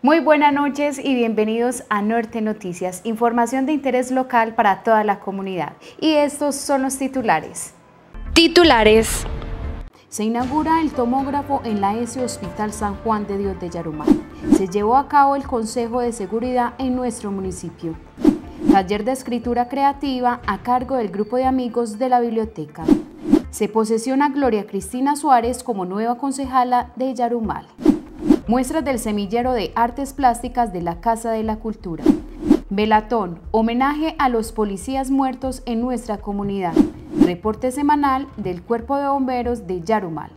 Muy buenas noches y bienvenidos a Norte Noticias, información de interés local para toda la comunidad. Y estos son los titulares. Titulares. Se inaugura el tomógrafo en la S Hospital San Juan de Dios de Yarumal. Se llevó a cabo el Consejo de Seguridad en nuestro municipio. Taller de escritura creativa a cargo del grupo de amigos de la biblioteca. Se posesiona Gloria Cristina Suárez como nueva concejala de Yarumal. Muestras del semillero de artes plásticas de la Casa de la Cultura. Velatón, homenaje a los policías muertos en nuestra comunidad. Reporte semanal del Cuerpo de Bomberos de Yarumal.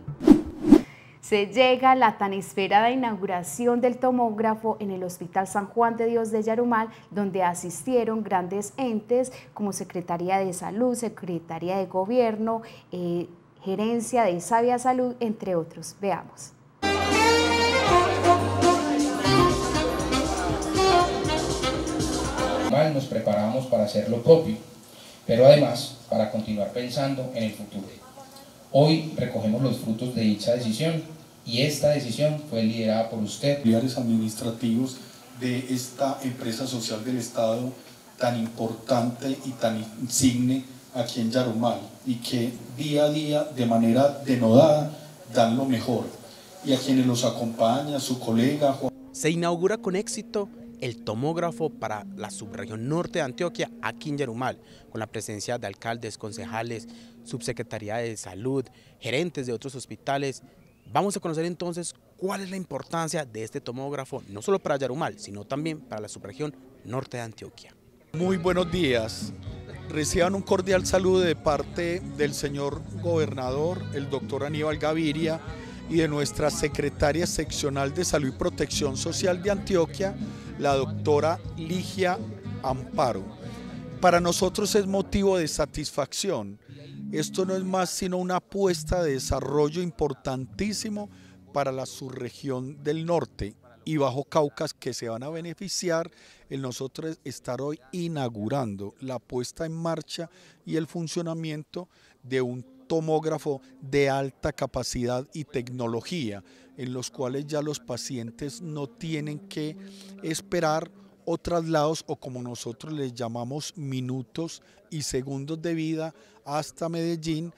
Se llega la tan esperada inauguración del tomógrafo en el Hospital San Juan de Dios de Yarumal, donde asistieron grandes entes como Secretaría de Salud, Secretaría de Gobierno, eh, Gerencia de Sabia Salud, entre otros. Veamos. Nos preparamos para hacer lo propio, pero además para continuar pensando en el futuro. Hoy recogemos los frutos de dicha decisión y esta decisión fue liderada por usted. administrativos de esta empresa social del Estado tan importante y tan insigne aquí en Yarumal y que día a día de manera denodada dan lo mejor y a quienes los acompaña su colega Juan. Se inaugura con éxito el tomógrafo para la subregión norte de Antioquia, aquí en Yarumal, con la presencia de alcaldes, concejales, subsecretaría de salud, gerentes de otros hospitales. Vamos a conocer entonces cuál es la importancia de este tomógrafo, no solo para Yarumal, sino también para la subregión norte de Antioquia. Muy buenos días. Reciban un cordial saludo de parte del señor gobernador, el doctor Aníbal Gaviria, y de nuestra secretaria seccional de Salud y Protección Social de Antioquia, la doctora Ligia Amparo. Para nosotros es motivo de satisfacción. Esto no es más sino una apuesta de desarrollo importantísimo para la subregión del norte y Bajo Caucas que se van a beneficiar en nosotros estar hoy inaugurando la puesta en marcha y el funcionamiento de un tomógrafo de alta capacidad y tecnología, en los cuales ya los pacientes no tienen que esperar o traslados o como nosotros les llamamos minutos y segundos de vida hasta Medellín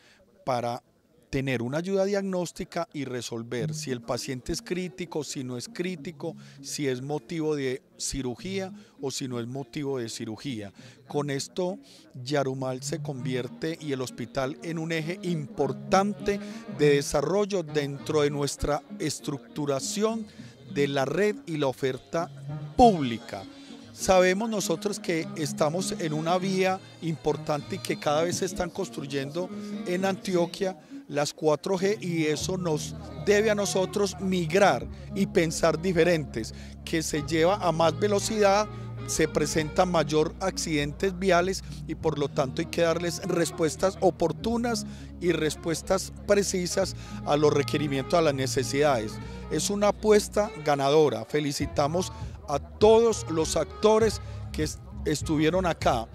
para tener una ayuda diagnóstica y resolver si el paciente es crítico, si no es crítico, si es motivo de cirugía o si no es motivo de cirugía. Con esto Yarumal se convierte y el hospital en un eje importante de desarrollo dentro de nuestra estructuración de la red y la oferta pública. Sabemos nosotros que estamos en una vía importante y que cada vez se están construyendo en Antioquia las 4G y eso nos debe a nosotros migrar y pensar diferentes, que se lleva a más velocidad, se presentan mayor accidentes viales y por lo tanto hay que darles respuestas oportunas y respuestas precisas a los requerimientos, a las necesidades. Es una apuesta ganadora. Felicitamos a todos los actores que estuvieron acá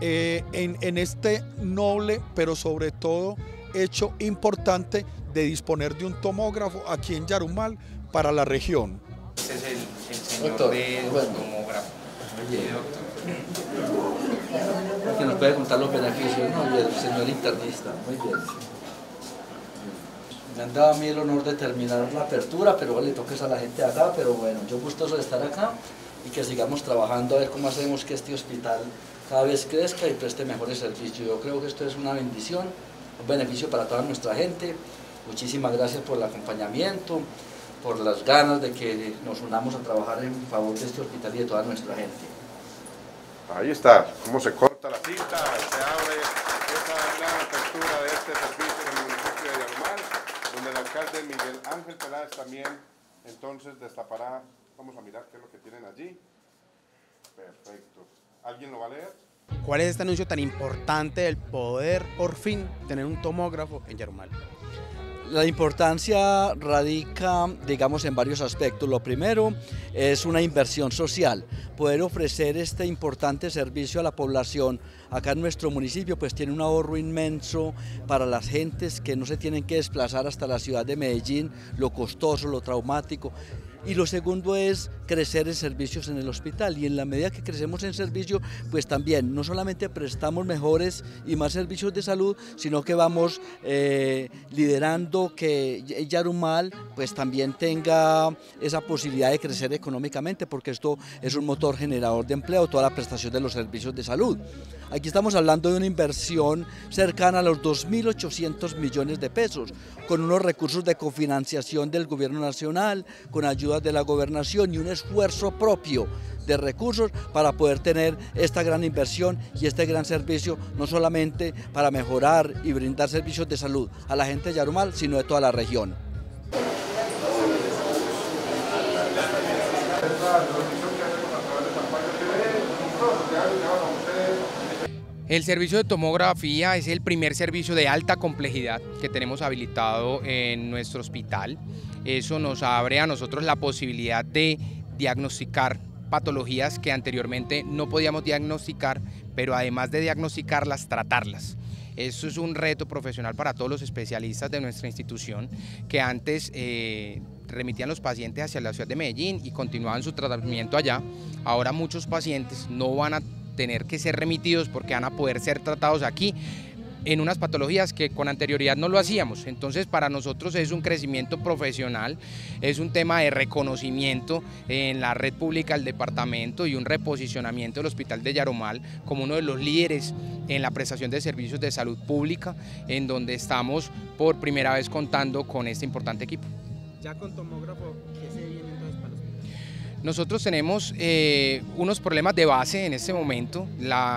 eh, en, en este noble, pero sobre todo hecho importante de disponer de un tomógrafo aquí en Yarumal para la región. Este es el, el señor doctor, de bueno. tomógrafo. Que nos puede contar los beneficios, ¿no? Y el señor internista. Muy bien. Me han dado a mí el honor de terminar la apertura, pero le toques a la gente acá, pero bueno, yo gustoso de estar acá y que sigamos trabajando a ver cómo hacemos que este hospital cada vez crezca y preste mejores servicios. Yo creo que esto es una bendición un beneficio para toda nuestra gente. Muchísimas gracias por el acompañamiento, por las ganas de que nos unamos a trabajar en favor de este hospital y de toda nuestra gente. Ahí está, cómo se corta la cinta, se abre esa gran apertura de este servicio en el municipio de Yarumal, donde el alcalde Miguel Ángel Peláez también entonces destapará, vamos a mirar qué es lo que tienen allí. Perfecto. ¿Alguien lo va a leer? ¿Cuál es este anuncio tan importante del poder por fin tener un tomógrafo en Yarumal? La importancia radica, digamos, en varios aspectos. Lo primero es una inversión social. Poder ofrecer este importante servicio a la población acá en nuestro municipio, pues tiene un ahorro inmenso para las gentes que no se tienen que desplazar hasta la ciudad de Medellín, lo costoso, lo traumático y lo segundo es crecer en servicios en el hospital y en la medida que crecemos en servicio, pues también no solamente prestamos mejores y más servicios de salud, sino que vamos eh, liderando que Yarumal pues también tenga esa posibilidad de crecer económicamente porque esto es un motor generador de empleo, toda la prestación de los servicios de salud. Aquí estamos hablando de una inversión cercana a los 2.800 millones de pesos, con unos recursos de cofinanciación del gobierno nacional, con de la gobernación y un esfuerzo propio de recursos para poder tener esta gran inversión y este gran servicio, no solamente para mejorar y brindar servicios de salud a la gente de Yarumal, sino de toda la región. El servicio de tomografía es el primer servicio de alta complejidad que tenemos habilitado en nuestro hospital. Eso nos abre a nosotros la posibilidad de diagnosticar patologías que anteriormente no podíamos diagnosticar, pero además de diagnosticarlas, tratarlas. Eso es un reto profesional para todos los especialistas de nuestra institución que antes eh, remitían los pacientes hacia la ciudad de Medellín y continuaban su tratamiento allá. Ahora muchos pacientes no van a tener que ser remitidos porque van a poder ser tratados aquí en unas patologías que con anterioridad no lo hacíamos. Entonces para nosotros es un crecimiento profesional, es un tema de reconocimiento en la red pública del departamento y un reposicionamiento del Hospital de Yaromal como uno de los líderes en la prestación de servicios de salud pública, en donde estamos por primera vez contando con este importante equipo. Ya con tomógrafo, nosotros tenemos eh, unos problemas de base en este momento.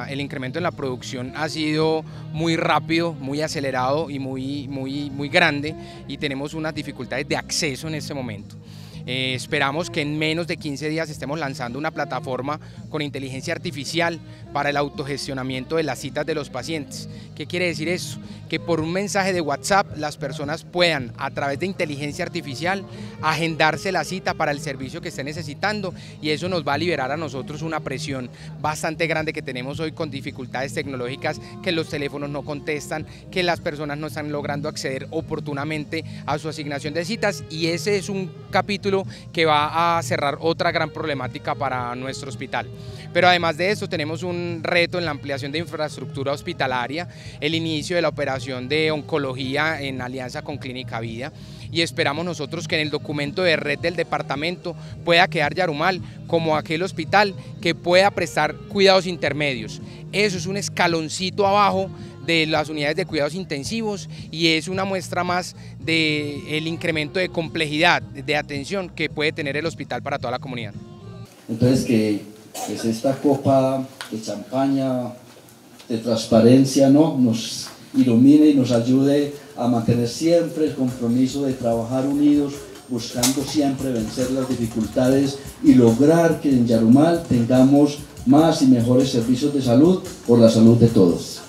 el incremento en la producción ha sido muy rápido, muy acelerado y muy, muy, muy grande y tenemos unas dificultades de acceso en este momento. Eh, esperamos que en menos de 15 días estemos lanzando una plataforma con inteligencia artificial para el autogestionamiento de las citas de los pacientes. ¿Qué quiere decir eso? Que por un mensaje de WhatsApp las personas puedan, a través de inteligencia artificial, agendarse la cita para el servicio que esté necesitando y eso nos va a liberar a nosotros una presión bastante grande que tenemos hoy con dificultades tecnológicas, que los teléfonos no contestan, que las personas no están logrando acceder oportunamente a su asignación de citas y ese es un capítulo que va a cerrar otra gran problemática para nuestro hospital. Pero además de esto tenemos un reto en la ampliación de infraestructura hospitalaria, el inicio de la operación de oncología en alianza con Clínica Vida y esperamos nosotros que en el documento de red del departamento pueda quedar Yarumal como aquel hospital que pueda prestar cuidados intermedios. Eso es un escaloncito abajo de las unidades de cuidados intensivos y es una muestra más del incremento de complejidad, de atención que puede tener el hospital para toda la comunidad. Entonces que pues esta copa de champaña, de transparencia, ¿no? nos ilumine y nos ayude a mantener siempre el compromiso de trabajar unidos buscando siempre vencer las dificultades y lograr que en Yarumal tengamos más y mejores servicios de salud por la salud de todos.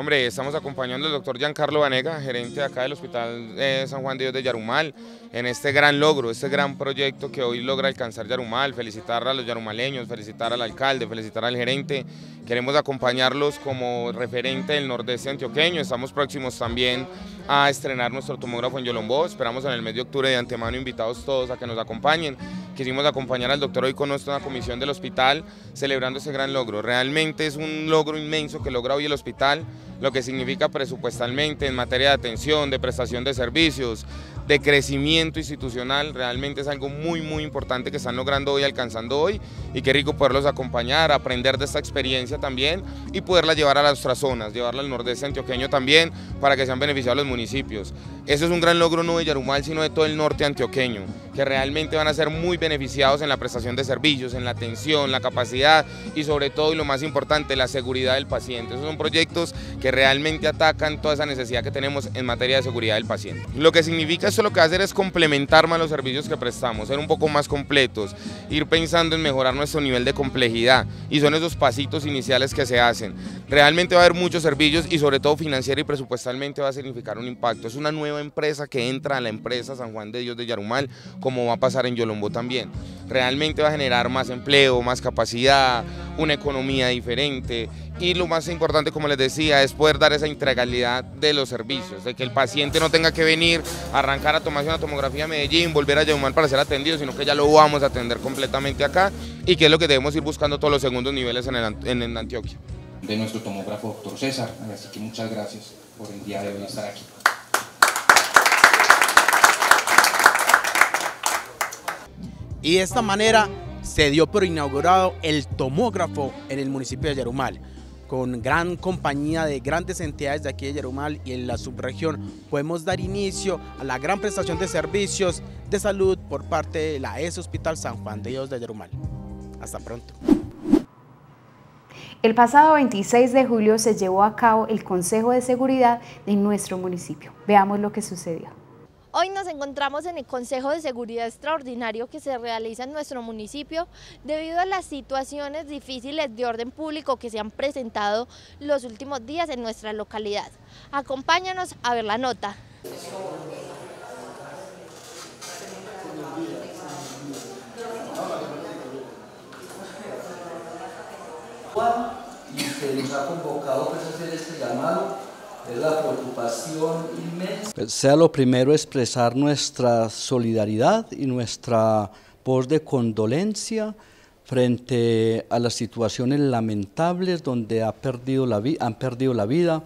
Hombre, estamos acompañando al doctor Giancarlo Vanega, gerente acá del Hospital de San Juan de Dios de Yarumal, en este gran logro, este gran proyecto que hoy logra alcanzar Yarumal, felicitar a los yarumaleños, felicitar al alcalde, felicitar al gerente, queremos acompañarlos como referente del nordeste antioqueño, estamos próximos también a estrenar nuestro tomógrafo en Yolombó, esperamos en el mes de octubre de antemano invitados todos a que nos acompañen, quisimos acompañar al doctor hoy con nuestra comisión del hospital celebrando ese gran logro, realmente es un logro inmenso que logra hoy el hospital, lo que significa presupuestalmente en materia de atención, de prestación de servicios, de crecimiento institucional, realmente es algo muy muy importante que están logrando hoy, alcanzando hoy y qué rico poderlos acompañar, aprender de esta experiencia también y poderla llevar a las otras zonas, llevarla al nordeste antioqueño también para que sean beneficiados los municipios. Eso es un gran logro no de Yarumal, sino de todo el norte antioqueño, que realmente van a ser muy beneficiados en la prestación de servicios, en la atención, la capacidad y sobre todo y lo más importante, la seguridad del paciente. Esos son proyectos que realmente atacan toda esa necesidad que tenemos en materia de seguridad del paciente. Lo que significa esto lo que va a hacer es complementar más los servicios que prestamos, ser un poco más completos, ir pensando en mejorar nuestro nivel de complejidad y son esos pasitos iniciales que se hacen. Realmente va a haber muchos servicios y sobre todo financiero y presupuestalmente va a significar un impacto. Es una nueva empresa que entra a la empresa San Juan de Dios de Yarumal, como va a pasar en Yolombo también. Realmente va a generar más empleo, más capacidad, una economía diferente y lo más importante, como les decía, es poder dar esa integralidad de los servicios, de que el paciente no tenga que venir, arrancar a tomarse una tomografía a Medellín, volver a Yaumán para ser atendido, sino que ya lo vamos a atender completamente acá y que es lo que debemos ir buscando todos los segundos niveles en, en Antioquia. De nuestro tomógrafo, doctor César, así que muchas gracias por el día de hoy estar aquí. Y de esta manera se dio por inaugurado el tomógrafo en el municipio de Yarumal. Con gran compañía de grandes entidades de aquí de Yarumal y en la subregión podemos dar inicio a la gran prestación de servicios de salud por parte de la ES Hospital San Juan de Dios de Yarumal. Hasta pronto. El pasado 26 de julio se llevó a cabo el Consejo de Seguridad de nuestro municipio. Veamos lo que sucedió. Hoy nos encontramos en el Consejo de Seguridad Extraordinario que se realiza en nuestro municipio debido a las situaciones difíciles de orden público que se han presentado los últimos días en nuestra localidad. Acompáñanos a ver la nota. Y se nos ha convocado pues, a hacer este llamado la preocupación inmensa. Pues, sea lo primero expresar nuestra solidaridad y nuestra voz de condolencia frente a las situaciones lamentables donde ha perdido la han perdido la vida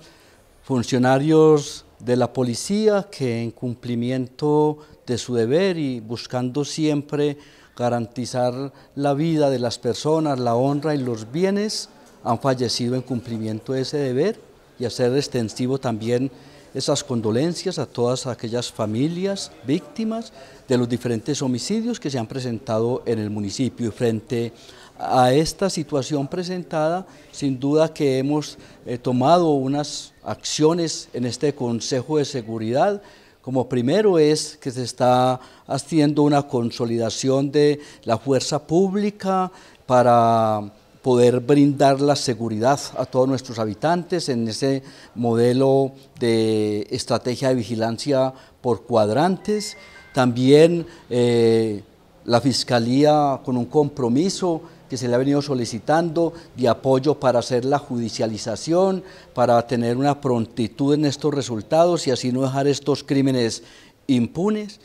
funcionarios de la policía que en cumplimiento de su deber y buscando siempre garantizar la vida de las personas, la honra y los bienes, han fallecido en cumplimiento de ese deber y hacer extensivo también esas condolencias a todas aquellas familias víctimas de los diferentes homicidios que se han presentado en el municipio. Y frente a esta situación presentada, sin duda que hemos eh, tomado unas acciones en este Consejo de Seguridad, como primero es que se está haciendo una consolidación de la fuerza pública para poder brindar la seguridad a todos nuestros habitantes en ese modelo de estrategia de vigilancia por cuadrantes. También eh, la Fiscalía con un compromiso que se le ha venido solicitando de apoyo para hacer la judicialización, para tener una prontitud en estos resultados y así no dejar estos crímenes impunes.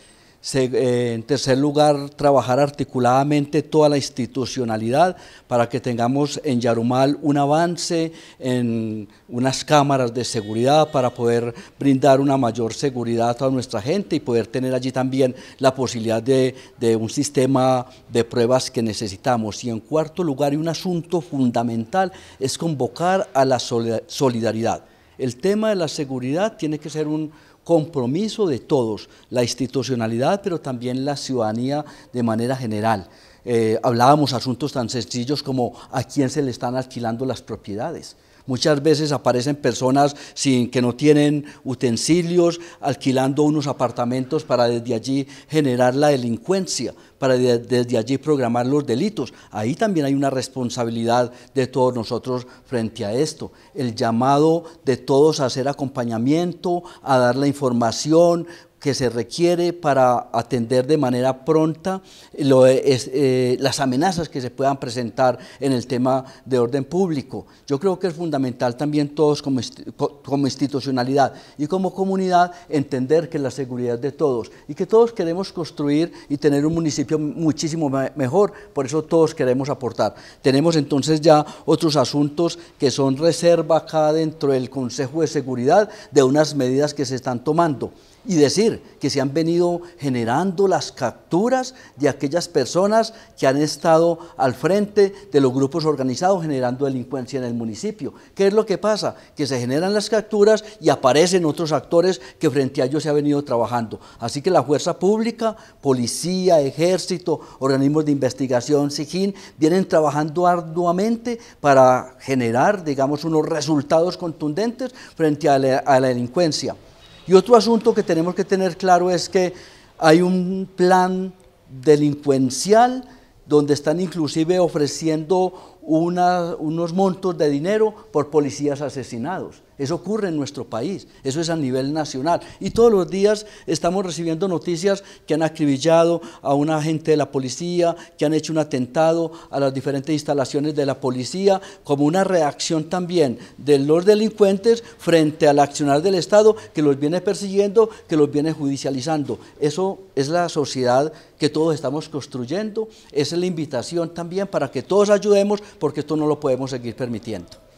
Eh, en tercer lugar, trabajar articuladamente toda la institucionalidad para que tengamos en Yarumal un avance en unas cámaras de seguridad para poder brindar una mayor seguridad a toda nuestra gente y poder tener allí también la posibilidad de, de un sistema de pruebas que necesitamos. Y en cuarto lugar, y un asunto fundamental, es convocar a la solidaridad. El tema de la seguridad tiene que ser un compromiso de todos, la institucionalidad, pero también la ciudadanía de manera general. Eh, hablábamos asuntos tan sencillos como a quién se le están alquilando las propiedades. Muchas veces aparecen personas sin que no tienen utensilios, alquilando unos apartamentos para desde allí generar la delincuencia, para desde allí programar los delitos. Ahí también hay una responsabilidad de todos nosotros frente a esto. El llamado de todos a hacer acompañamiento, a dar la información, que se requiere para atender de manera pronta eh, las amenazas que se puedan presentar en el tema de orden público. Yo creo que es fundamental también todos como, como institucionalidad y como comunidad entender que la seguridad es de todos y que todos queremos construir y tener un municipio muchísimo mejor, por eso todos queremos aportar. Tenemos entonces ya otros asuntos que son reserva acá dentro del Consejo de Seguridad de unas medidas que se están tomando y decir que se han venido generando las capturas de aquellas personas que han estado al frente de los grupos organizados generando delincuencia en el municipio. ¿Qué es lo que pasa? Que se generan las capturas y aparecen otros actores que frente a ellos se ha venido trabajando. Así que la fuerza pública, policía, ejército, organismos de investigación, SIGIN, vienen trabajando arduamente para generar, digamos, unos resultados contundentes frente a la delincuencia. Y otro asunto que tenemos que tener claro es que hay un plan delincuencial donde están inclusive ofreciendo unos montos de dinero por policías asesinados. Eso ocurre en nuestro país, eso es a nivel nacional. Y todos los días estamos recibiendo noticias que han acribillado a un agente de la policía, que han hecho un atentado a las diferentes instalaciones de la policía, como una reacción también de los delincuentes frente al accionar del Estado que los viene persiguiendo, que los viene judicializando. Eso es la sociedad que todos estamos construyendo, esa es la invitación también para que todos ayudemos porque esto no lo podemos seguir permitiendo.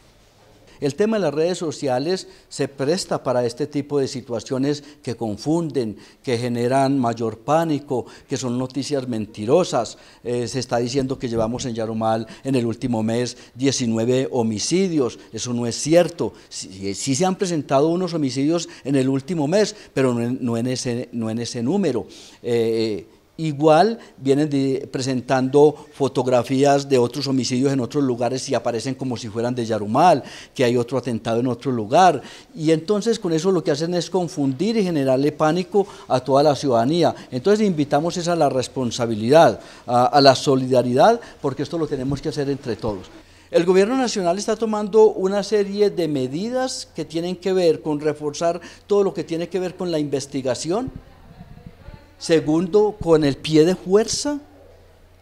El tema de las redes sociales se presta para este tipo de situaciones que confunden, que generan mayor pánico, que son noticias mentirosas. Eh, se está diciendo que llevamos en Yarumal en el último mes 19 homicidios. Eso no es cierto. Sí, se han presentado unos homicidios en el último mes, pero no en, ese, no en ese número. Eh, Igual vienen presentando fotografías de otros homicidios en otros lugares y aparecen como si fueran de Yarumal, que hay otro atentado en otro lugar. Y entonces con eso lo que hacen es confundir y generarle pánico a toda la ciudadanía. Entonces invitamos esa a la responsabilidad, a la solidaridad, porque esto lo tenemos que hacer entre todos. El gobierno nacional está tomando una serie de medidas que tienen que ver con reforzar todo lo que tiene que ver con la investigación, segundo, con el pie de fuerza.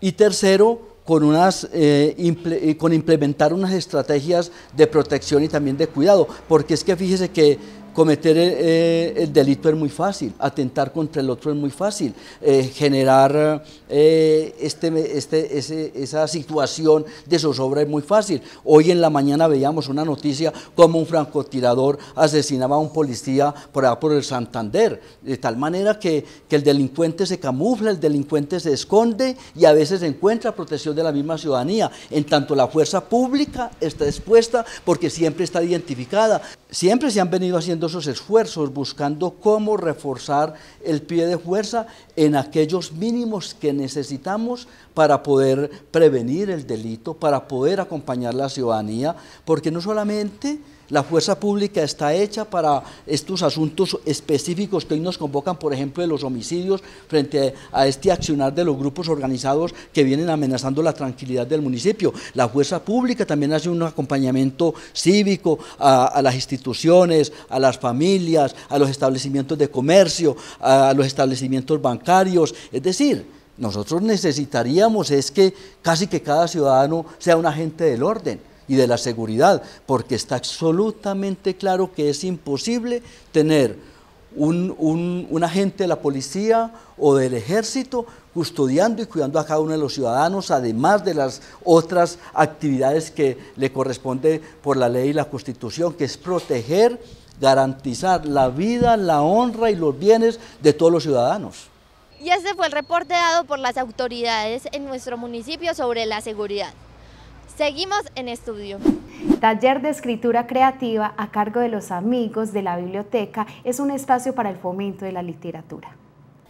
Y tercero, con, unas, eh, eh, con implementar unas estrategias de protección y también de cuidado, porque es que fíjese que Cometer eh, el delito es muy fácil, atentar contra el otro es muy fácil, eh, generar eh, este, este, esa situación de zozobra es muy fácil. Hoy en la mañana veíamos una noticia como un francotirador asesinaba a un policía por allá por el Santander, de tal manera que, que el delincuente se camufla, el delincuente se esconde y a veces encuentra protección de la misma ciudadanía, en tanto la fuerza pública está expuesta porque siempre está identificada. Siempre se han venido haciendo esos esfuerzos buscando cómo reforzar el pie de fuerza en aquellos mínimos que necesitamos para poder prevenir el delito, para poder acompañar la ciudadanía, porque no solamente la fuerza pública está hecha para estos asuntos específicos que hoy nos convocan, por ejemplo, de los homicidios, frente a este accionar de los grupos organizados que vienen amenazando la tranquilidad del municipio. La fuerza pública también hace un acompañamiento cívico a, las instituciones, a las familias, a los establecimientos de comercio, a los establecimientos bancarios. Es decir, nosotros necesitaríamos es que casi que cada ciudadano sea un agente del orden y de la seguridad, porque está absolutamente claro que es imposible tener un, agente de la policía o del ejército custodiando y cuidando a cada uno de los ciudadanos, además de las otras actividades que le corresponde por la ley y la constitución, que es proteger, garantizar la vida, la honra y los bienes de todos los ciudadanos. Y este fue el reporte dado por las autoridades en nuestro municipio sobre la seguridad. Seguimos en estudio. Taller de escritura creativa a cargo de los amigos de la biblioteca es un espacio para el fomento de la literatura.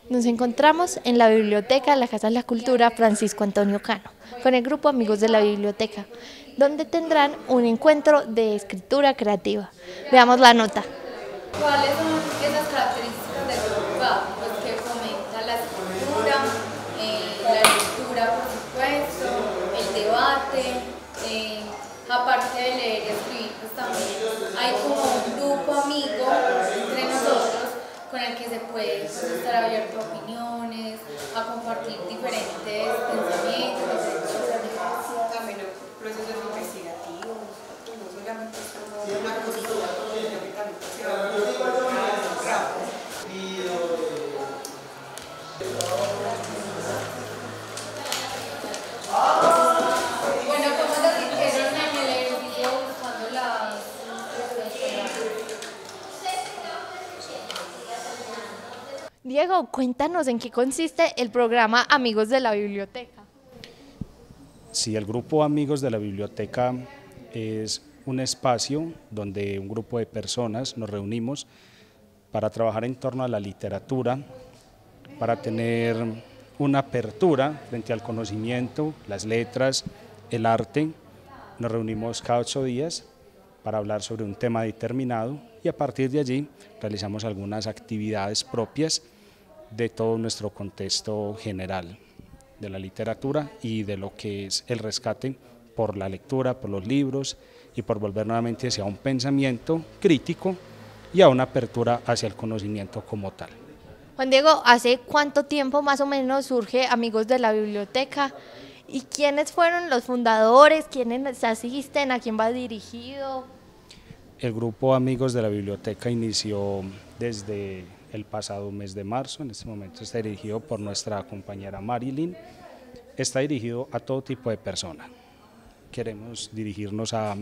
Nos encontramos en la biblioteca de la Casa de la Cultura Francisco Antonio Cano, con el grupo Amigos de la Biblioteca, donde tendrán un encuentro de escritura creativa. Veamos la nota. ¿Cuáles son esas características del grupo Pues que fomenta la escritura, eh, la lectura, por supuesto, el debate, eh, aparte de leer y escribir, pues también hay como un grupo amigo entre nosotros con el que se puede pues, estar abierto Diego, cuéntanos en qué consiste el programa Amigos de la Biblioteca. Sí, el grupo Amigos de la Biblioteca es un espacio donde un grupo de personas nos reunimos para trabajar en torno a la literatura, para tener una apertura frente al conocimiento, las letras, el arte. Nos reunimos cada ocho días para hablar sobre un tema determinado y a partir de allí realizamos algunas actividades propias de todo nuestro contexto general de la literatura y de lo que es el rescate por la lectura, por los libros y por volver nuevamente hacia un pensamiento crítico y a una apertura hacia el conocimiento como tal. Juan Diego, ¿hace cuánto tiempo más o menos surge Amigos de la Biblioteca? ¿Y quiénes fueron los fundadores? ¿Quiénes asisten? ¿A quién va dirigido? El grupo Amigos de la Biblioteca inició desde el pasado mes de marzo, en este momento está dirigido por nuestra compañera Marilyn, está dirigido a todo tipo de personas. Queremos dirigirnos a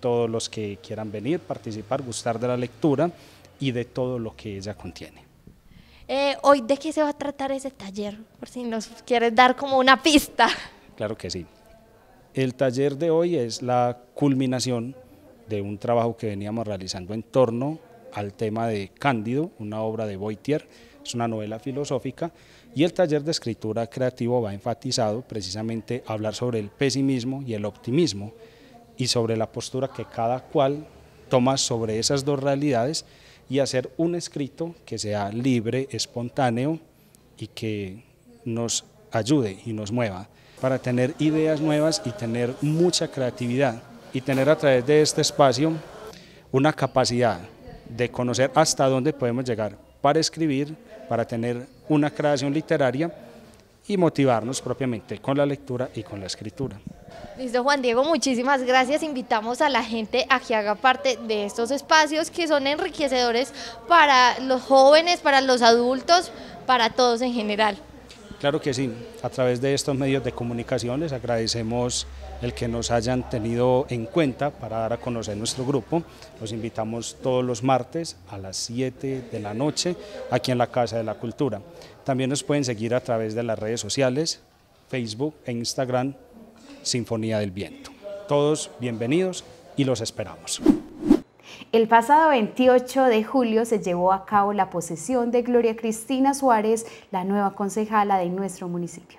todos los que quieran venir, participar, gustar de la lectura y de todo lo que ella contiene. Eh, hoy, ¿de qué se va a tratar ese taller? Por si nos quieres dar como una pista. Claro que sí. El taller de hoy es la culminación de un trabajo que veníamos realizando en torno al tema de Cándido, una obra de Boitier, es una novela filosófica, y el taller de escritura creativo va enfatizado precisamente a hablar sobre el pesimismo y el optimismo, y sobre la postura que cada cual toma sobre esas dos realidades y hacer un escrito que sea libre, espontáneo y que nos ayude y nos mueva. Para tener ideas nuevas y tener mucha creatividad y tener a través de este espacio una capacidad de conocer hasta dónde podemos llegar para escribir, para tener una creación literaria y motivarnos propiamente con la lectura y con la escritura. Listo, Juan Diego, muchísimas gracias. Invitamos a la gente a que haga parte de estos espacios que son enriquecedores para los jóvenes, para los adultos, para todos en general. Claro que sí, a través de estos medios de comunicación les agradecemos el que nos hayan tenido en cuenta para dar a conocer nuestro grupo. Los invitamos todos los martes a las 7 de la noche aquí en la Casa de la Cultura. También nos pueden seguir a través de las redes sociales, Facebook e Instagram, Sinfonía del Viento. Todos bienvenidos y los esperamos. El pasado 28 de julio se llevó a cabo la posesión de Gloria Cristina Suárez, la nueva concejala de nuestro municipio.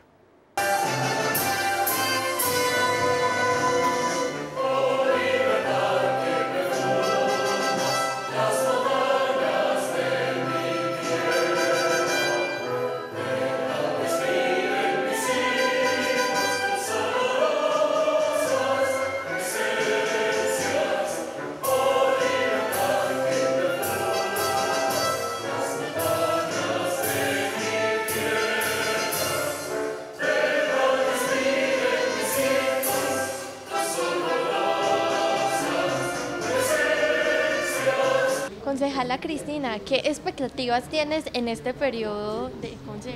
Concejala Cristina, ¿qué expectativas tienes en este periodo de consejo?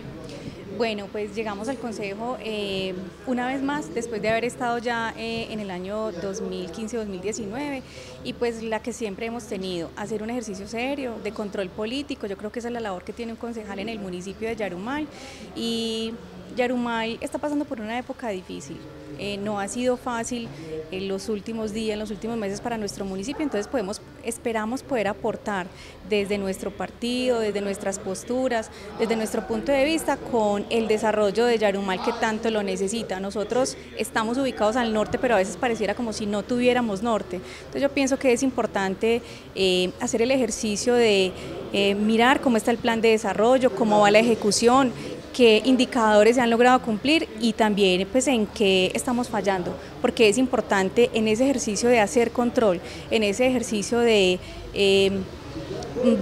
Bueno, pues llegamos al Consejo eh, una vez más, después de haber estado ya eh, en el año 2015-2019, y pues la que siempre hemos tenido, hacer un ejercicio serio de control político, yo creo que esa es la labor que tiene un concejal en el municipio de Yarumal, y Yarumal está pasando por una época difícil, eh, no ha sido fácil en los últimos días, en los últimos meses para nuestro municipio, entonces podemos, esperamos poder aportar desde nuestro partido, desde nuestras posturas, desde nuestro punto de vista con el desarrollo de Yarumal que tanto lo necesita. Nosotros estamos ubicados al norte, pero a veces pareciera como si no tuviéramos norte. Entonces yo pienso que es importante eh, hacer el ejercicio de eh, mirar cómo está el plan de desarrollo, cómo va la ejecución, qué indicadores se han logrado cumplir y también pues en qué estamos fallando, porque es importante en ese ejercicio de hacer control, en ese ejercicio de eh,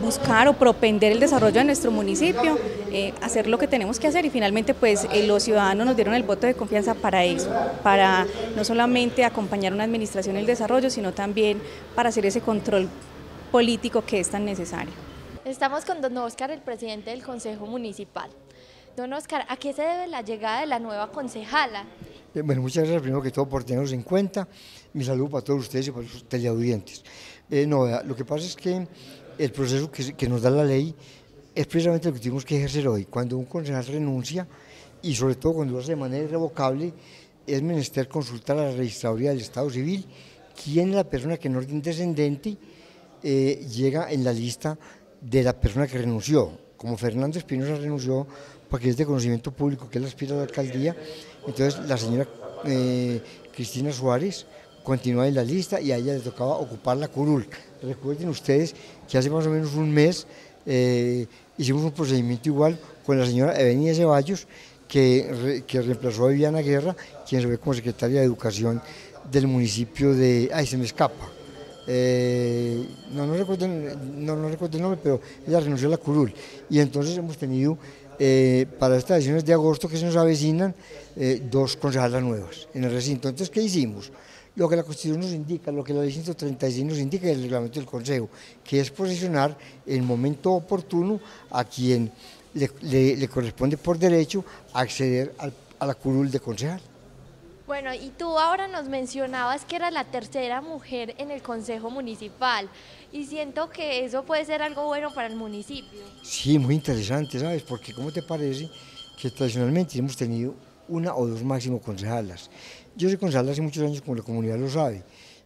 buscar o propender el desarrollo de nuestro municipio, eh, hacer lo que tenemos que hacer y finalmente pues eh, los ciudadanos nos dieron el voto de confianza para eso, para no solamente acompañar una administración en el desarrollo, sino también para hacer ese control político que es tan necesario. Estamos con don Oscar, el presidente del Consejo Municipal. Don Oscar, ¿a qué se debe la llegada de la nueva concejala? Bueno, muchas gracias primero que todo por tenernos en cuenta. Mi saludo para todos ustedes y para los teleaudientes. Eh, lo que pasa es que el proceso que, nos da la ley es precisamente lo que tenemos que ejercer hoy. Cuando un concejal renuncia y sobre todo cuando lo hace de manera irrevocable, es menester consultar a la registraduría del Estado Civil quién es la persona que en orden descendente eh, llega en la lista de la persona que renunció. Como Fernando Espinosa renunció porque es de conocimiento público que él aspira a la alcaldía, entonces la señora eh, Cristina Suárez continúa en la lista y a ella le tocaba ocupar la curul. Recuerden ustedes que hace más o menos un mes eh, hicimos un procedimiento igual con la señora Evenia Ceballos, que, que reemplazó a Viviana Guerra, quien se ve como secretaria de Educación del municipio de, ay se me escapa, eh, no, no, recuerdo, no, no recuerdo el nombre, pero ella renunció a la curul. Y entonces hemos tenido eh, para estas elecciones de agosto que se nos avecinan eh, dos concejalas nuevas en el recinto. Entonces, ¿qué hicimos? Lo que la Constitución nos indica, lo que la ley 136 nos indica y el reglamento del Consejo, que es posicionar en momento oportuno a quien le, corresponde por derecho acceder a la curul de concejal. Bueno, y tú ahora nos mencionabas que era la tercera mujer en el Consejo Municipal y siento que eso puede ser algo bueno para el municipio. Sí, muy interesante, ¿sabes? Porque ¿cómo te parece que tradicionalmente hemos tenido una o dos máximo concejalas? Yo soy concejal hace muchos años, como la comunidad lo sabe,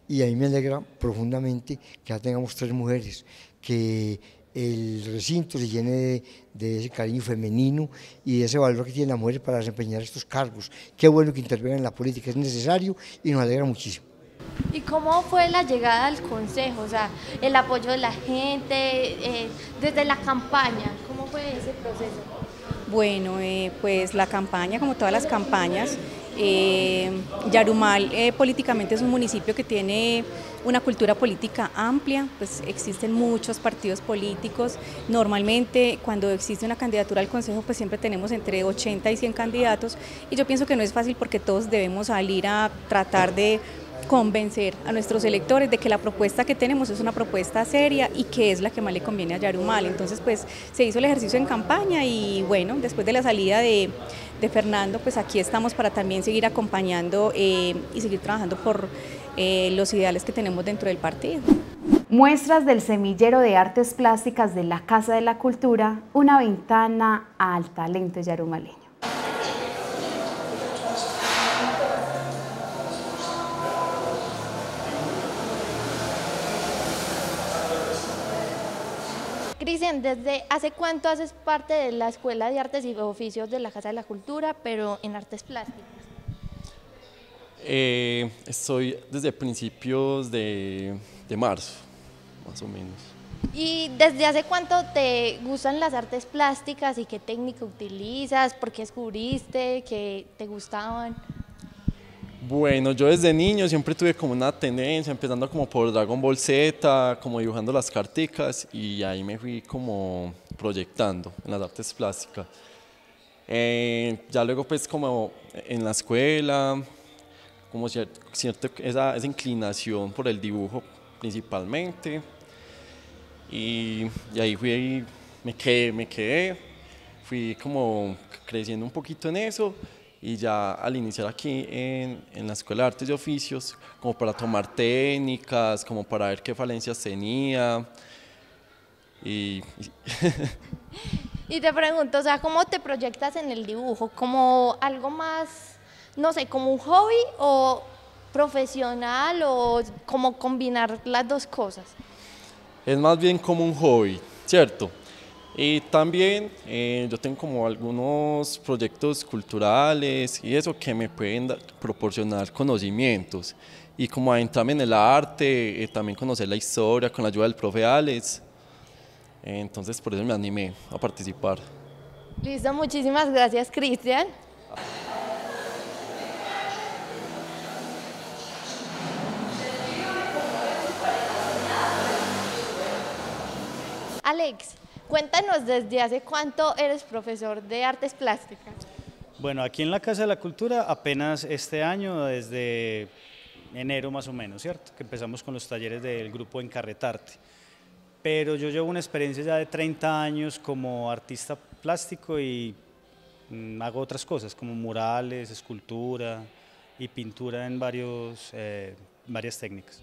y a mí me alegra profundamente que ya tengamos tres mujeres, que el recinto se llene de, ese cariño femenino y de ese valor que tiene la mujer para desempeñar estos cargos. Qué bueno que intervengan en la política, es necesario y nos alegra muchísimo. ¿Y cómo fue la llegada al Consejo? O sea, el apoyo de la gente, eh, desde la campaña, ¿cómo fue ese proceso? Bueno, eh, pues la campaña, como todas las campañas, eh, Yarumal políticamente es un municipio que tiene una cultura política amplia, pues existen muchos partidos políticos. Normalmente cuando existe una candidatura al Consejo pues siempre tenemos entre 80 y 100 candidatos y yo pienso que no es fácil porque todos debemos salir a tratar de convencer a nuestros electores de que la propuesta que tenemos es una propuesta seria y que es la que más le conviene a Yarumal. Entonces, pues se hizo el ejercicio en campaña y bueno, después de la salida de, Fernando, pues aquí estamos para también seguir acompañando eh, y seguir trabajando por eh, los ideales que tenemos dentro del partido. Muestras del semillero de artes plásticas de la Casa de la Cultura, una ventana al talento yarumaleño. Cristian, ¿desde hace cuánto haces parte de la Escuela de Artes y Oficios de la Casa de la Cultura, pero en artes plásticas? Eh, estoy desde principios de, de marzo, más o menos. ¿Y desde hace cuánto te gustan las artes plásticas y qué técnica utilizas? ¿Por qué descubriste que te gustaban? Bueno, yo desde niño siempre tuve como una tendencia, empezando como por Dragon Ball Z, como dibujando las carticas y ahí me fui como proyectando en las artes plásticas. Eh, ya luego pues como en la escuela, como cierto, esa, esa, inclinación por el dibujo principalmente y, y ahí fui, me quedé, me quedé, fui como creciendo un poquito en eso y ya al iniciar aquí en, en, la Escuela de Artes y Oficios, como para tomar técnicas, como para ver qué falencias tenía. Y, y te pregunto, o sea, ¿cómo te proyectas en el dibujo? ¿Como algo más, no sé, como un hobby o profesional o como combinar las dos cosas? Es más bien como un hobby, ¿cierto? Y también eh, yo tengo como algunos proyectos culturales y eso que me pueden proporcionar conocimientos. Y como adentrarme en el arte, eh, también conocer la historia con la ayuda del profe Alex. entonces por eso me animé a participar. Listo, muchísimas gracias Cristian. Alex, Cuéntanos desde hace cuánto eres profesor de artes plásticas. Bueno, aquí en la Casa de la Cultura apenas este año, desde enero más o menos, ¿cierto? Que empezamos con los talleres del grupo Encarretarte. Pero yo llevo una experiencia ya de 30 años como artista plástico y mm, hago otras cosas como murales, escultura y pintura en varios, eh, varias técnicas.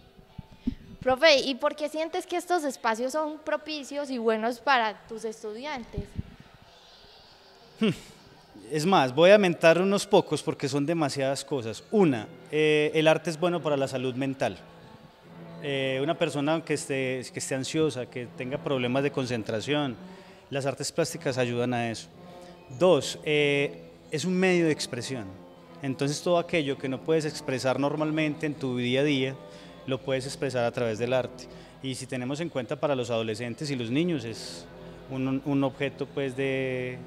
Profe, ¿y por qué sientes que estos espacios son propicios y buenos para tus estudiantes? Hmm, es más, voy a mentar unos pocos porque son demasiadas cosas. Una, eh, el arte es bueno para la salud mental. Eh, una persona que esté, que esté ansiosa, que tenga problemas de concentración, las artes plásticas ayudan a eso. Dos, eh, es un medio de expresión. Entonces todo aquello que no puedes expresar normalmente en tu día a día, lo puedes expresar a través del arte. Y si tenemos en cuenta para los adolescentes y los niños es un, un objeto pues de,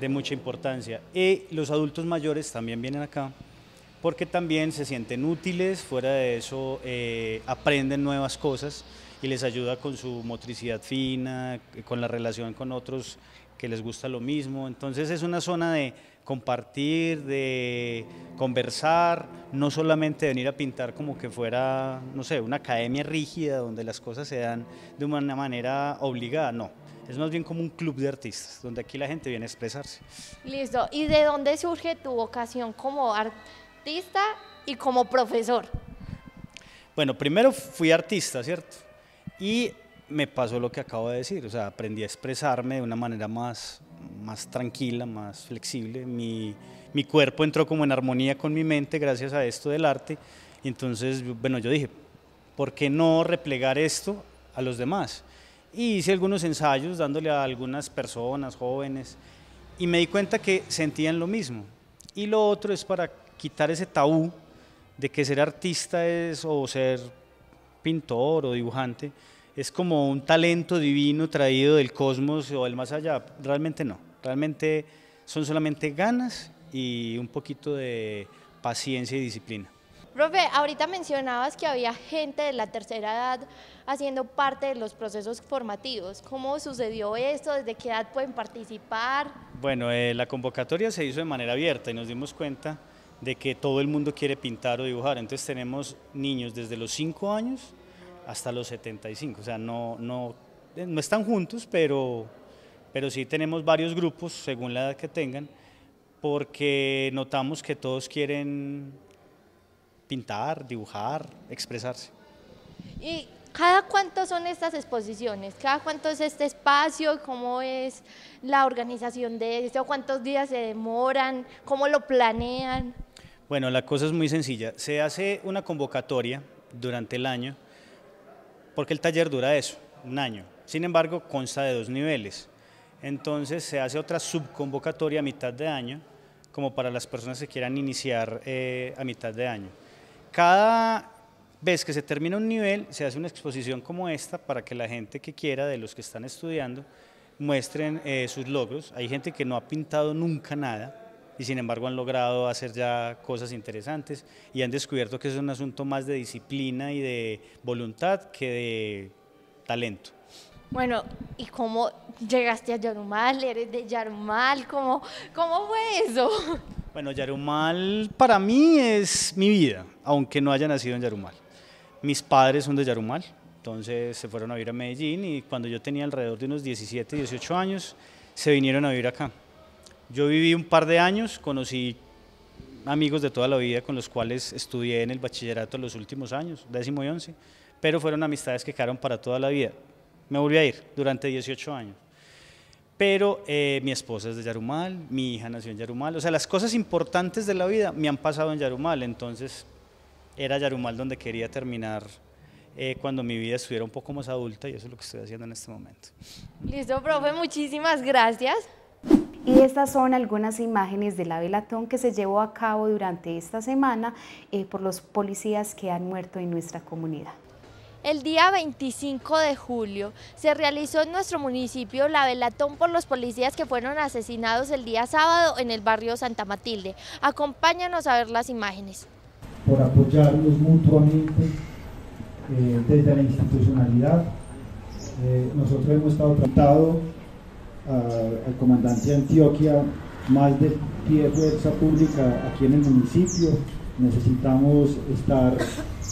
de, mucha importancia. Y los adultos mayores también vienen acá porque también se sienten útiles, fuera de eso eh, aprenden nuevas cosas y les ayuda con su motricidad fina, con la relación con otros que les gusta lo mismo. Entonces es una zona de compartir, de conversar, no solamente venir a pintar como que fuera, no sé, una academia rígida donde las cosas se dan de una manera obligada, no. Es más bien como un club de artistas, donde aquí la gente viene a expresarse. Listo. ¿Y de dónde surge tu vocación como artista y como profesor? Bueno, primero fui artista, ¿cierto? Y me pasó lo que acabo de decir, o sea, aprendí a expresarme de una manera más, más tranquila, más flexible. Mi, mi cuerpo entró como en armonía con mi mente gracias a esto del arte. Y entonces, bueno, yo dije, ¿por qué no replegar esto a los demás? Y hice algunos ensayos dándole a algunas personas, jóvenes, y me di cuenta que sentían lo mismo. Y lo otro es para quitar ese tabú de que ser artista es o ser pintor o dibujante es como un talento divino traído del cosmos o del más allá. Realmente no, realmente son solamente ganas y un poquito de paciencia y disciplina. Profe, ahorita mencionabas que había gente de la tercera edad haciendo parte de los procesos formativos. ¿Cómo sucedió esto? ¿Desde qué edad pueden participar? Bueno, eh, la convocatoria se hizo de manera abierta y nos dimos cuenta de que todo el mundo quiere pintar o dibujar. Entonces tenemos niños desde los 5 años hasta los 75. O sea, no, no, no están juntos, pero, pero sí tenemos varios grupos según la edad que tengan, porque notamos que todos quieren pintar, dibujar, expresarse. ¿Y cada cuánto son estas exposiciones? ¿Cada cuánto es este espacio? ¿Cómo es la organización de esto? ¿Cuántos días se demoran? ¿Cómo lo planean? Bueno, la cosa es muy sencilla. Se hace una convocatoria durante el año porque el taller dura eso, un año. Sin embargo, consta de dos niveles. Entonces se hace otra subconvocatoria a mitad de año, como para las personas que quieran iniciar eh, a mitad de año. Cada vez que se termina un nivel, se hace una exposición como esta para que la gente que quiera, de los que están estudiando, muestren eh, sus logros. Hay gente que no ha pintado nunca nada, y sin embargo han logrado hacer ya cosas interesantes y han descubierto que es un asunto más de disciplina y de voluntad que de talento. Bueno, ¿y cómo llegaste a Yarumal? ¿Eres de Yarumal? ¿Cómo, cómo fue eso? Bueno, Yarumal para mí es mi vida, aunque no haya nacido en Yarumal. Mis padres son de Yarumal, entonces se fueron a vivir a Medellín y cuando yo tenía alrededor de unos 17, 18 años, se vinieron a vivir acá. Yo viví un par de años, conocí amigos de toda la vida con los cuales estudié en el bachillerato los últimos años, décimo y once, pero fueron amistades que quedaron para toda la vida. Me volví a ir durante 18 años. Pero eh, mi esposa es de Yarumal, mi hija nació en Yarumal, o sea, las cosas importantes de la vida me han pasado en Yarumal, entonces era Yarumal donde quería terminar eh, cuando mi vida estuviera un poco más adulta y eso es lo que estoy haciendo en este momento. Listo, profe, muchísimas gracias. Y estas son algunas imágenes de la velatón que se llevó a cabo durante esta semana eh, por los policías que han muerto en nuestra comunidad. El día 25 de julio se realizó en nuestro municipio la velatón por los policías que fueron asesinados el día sábado en el barrio Santa Matilde. Acompáñanos a ver las imágenes. Por apoyarnos mutuamente eh, desde la institucionalidad, eh, nosotros hemos estado tratando al comandante de Antioquia más de pie fuerza pública aquí en el municipio. Necesitamos estar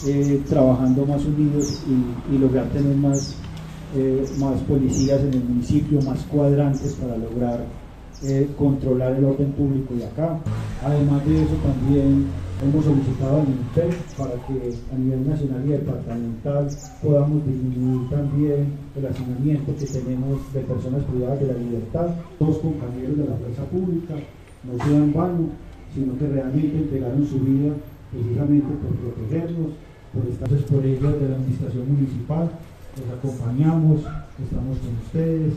eh, trabajando más unidos y, lograr tener más, eh, más policías en el municipio, más cuadrantes para lograr eh, controlar el orden público de acá. Además de eso también hemos solicitado al MINTEC para que a nivel nacional y departamental podamos disminuir también el hacinamiento que tenemos de personas privadas de la libertad. Dos compañeros de la fuerza pública no sean vanos, sino que realmente entregaron su vida precisamente por protegernos, por estar por ellos de la administración municipal. Los acompañamos, estamos con ustedes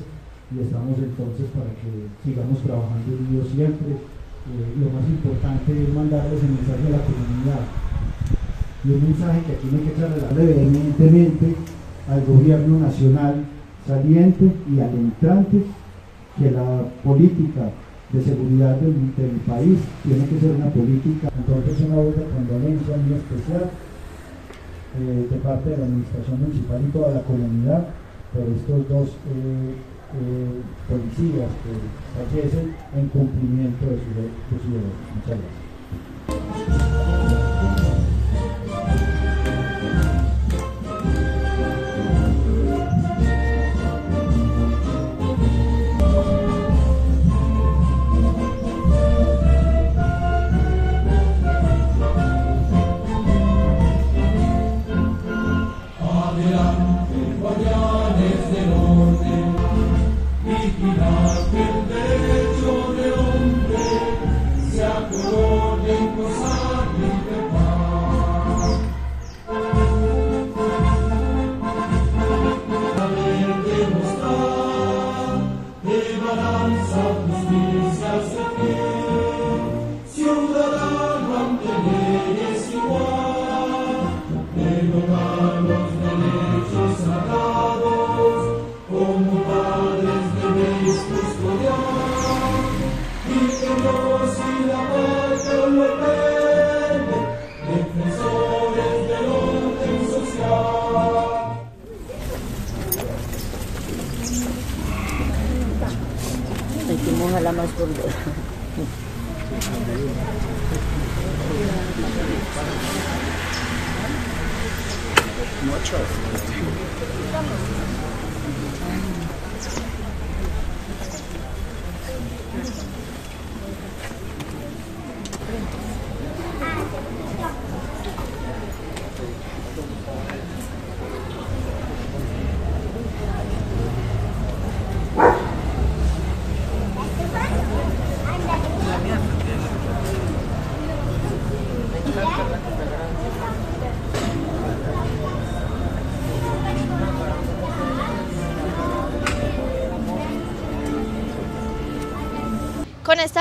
y estamos entonces para que sigamos trabajando unidos siempre. Eh, lo más importante es mandarles el mensaje a la comunidad. Y un mensaje que hay que trasladarle vehementemente al gobierno nacional saliente y al entrante que la política de seguridad del, del, país, tiene que ser una política. Entonces una voz de condolencia muy especial eh, de parte de la administración municipal y toda la comunidad por estos dos eh, eh, policías que fallecen en cumplimiento de su, de su deber. Muchas gracias. Ojalá más por dos.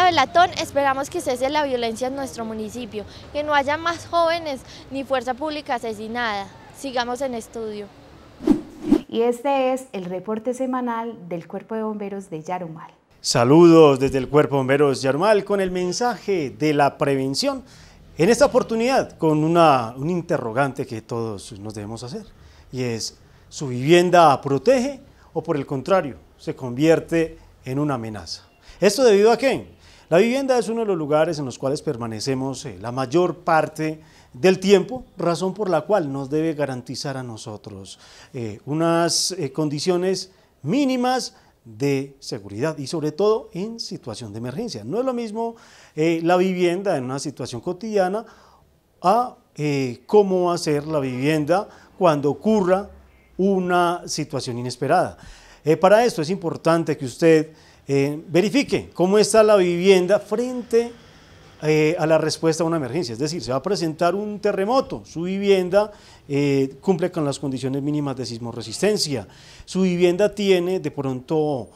Velatón esperamos que cese la violencia en nuestro municipio, que no haya más jóvenes ni fuerza pública asesinada. Sigamos en estudio. Y este es el reporte semanal del Cuerpo de Bomberos de Yarumal. Saludos desde el Cuerpo de Bomberos Yarumal con el mensaje de la prevención. En esta oportunidad con una, un interrogante que todos nos debemos hacer y es, ¿su vivienda protege o por el contrario se convierte en una amenaza? ¿Esto debido a qué? La vivienda es uno de los lugares en los cuales permanecemos eh, la mayor parte del tiempo, razón por la cual nos debe garantizar a nosotros eh, unas eh, condiciones mínimas de seguridad y sobre todo en situación de emergencia. No es lo mismo la vivienda en una situación cotidiana a cómo hacer la vivienda cuando ocurra una situación inesperada. Para esto es importante que usted eh, verifique cómo está la vivienda frente eh, a la respuesta a una emergencia. Es decir, se va a presentar un terremoto, su vivienda eh, cumple con las condiciones mínimas de sismoresistencia, su vivienda tiene de pronto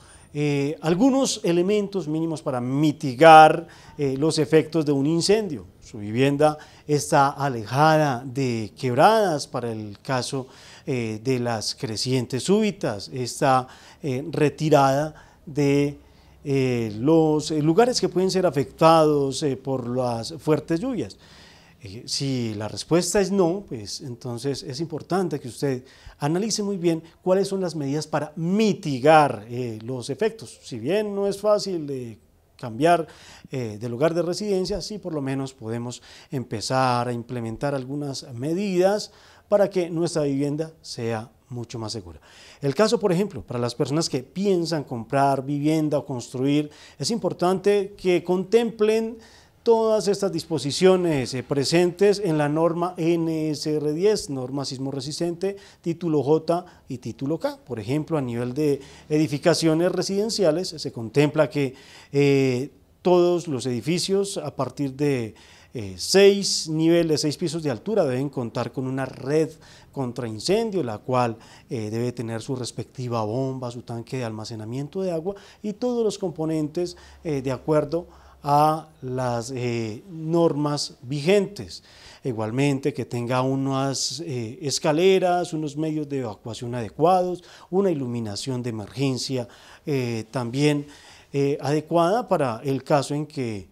algunos elementos mínimos para mitigar los efectos de un incendio. Su vivienda está alejada de quebradas para el caso de las crecientes súbitas, está retirada de eh, los eh, lugares que pueden ser afectados eh, por las fuertes lluvias. Si la respuesta es no, pues entonces es importante que usted analice muy bien cuáles son las medidas para mitigar los efectos. Si bien no es fácil cambiar de lugar de residencia, sí por lo menos podemos empezar a implementar algunas medidas para que nuestra vivienda sea mucho más segura. El caso, por ejemplo, para las personas que piensan comprar vivienda o construir, es importante que contemplen todas estas disposiciones eh, presentes en la norma NSR10, norma sismo resistente, título J y título K. Por ejemplo, a nivel de edificaciones residenciales se contempla que eh, todos los edificios a partir de eh, seis niveles, seis pisos de altura deben contar con una red contra incendio, la cual eh, debe tener su respectiva bomba, su tanque de almacenamiento de agua y todos los componentes eh, de acuerdo a las normas vigentes. Igualmente que tenga unas escaleras, unos medios de evacuación adecuados, una iluminación de emergencia, también adecuada para el caso en que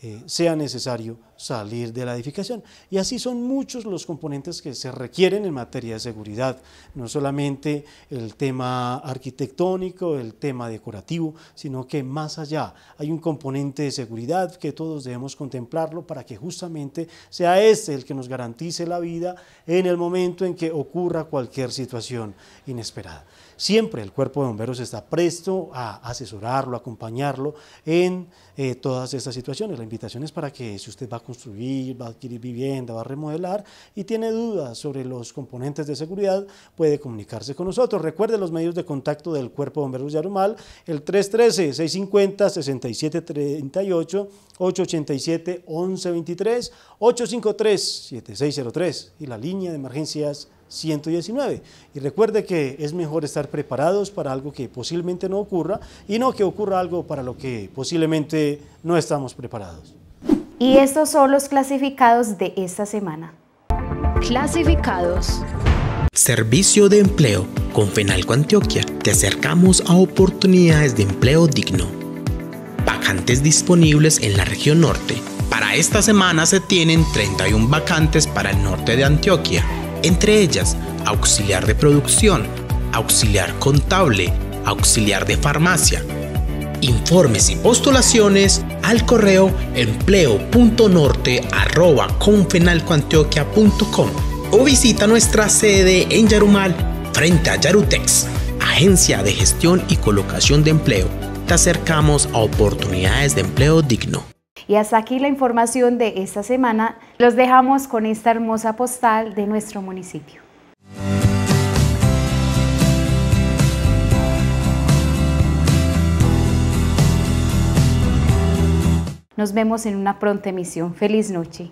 eh, sea necesario salir de la edificación. Y así son muchos los componentes que se requieren en materia de seguridad, no solamente el tema arquitectónico, el tema decorativo, sino que más allá hay un componente de seguridad que todos debemos contemplarlo para que justamente sea este el que nos garantice la vida en el momento en que ocurra cualquier situación inesperada. Siempre el cuerpo de bomberos está presto a asesorarlo, a acompañarlo en eh, todas estas situaciones. La invitación es para que si usted va a construir, va a adquirir vivienda, va a remodelar y tiene dudas sobre los componentes de seguridad, puede comunicarse con nosotros. Recuerde los medios de contacto del Cuerpo de Bomberos de Arumal, el 313-650-6738, 887-1123, 853-7603 y la línea de emergencias 119. Y recuerde que es mejor estar preparados para algo que posiblemente no ocurra y no que ocurra algo para lo que posiblemente no estamos preparados. Y estos son los clasificados de esta semana. Clasificados. Servicio de empleo. Con Fenalco Antioquia te acercamos a oportunidades de empleo digno. Vacantes disponibles en la región norte. Para esta semana se tienen 31 vacantes para el norte de Antioquia entre ellas auxiliar de producción, auxiliar contable, auxiliar de farmacia. Informes y postulaciones al correo empleo.norte.confenalcoantioquia.com o visita nuestra sede en Yarumal frente a Yarutex, agencia de gestión y colocación de empleo. Te acercamos a oportunidades de empleo digno. Y hasta aquí la información de esta semana. Los dejamos con esta hermosa postal de nuestro municipio. Nos vemos en una pronta emisión. Feliz noche.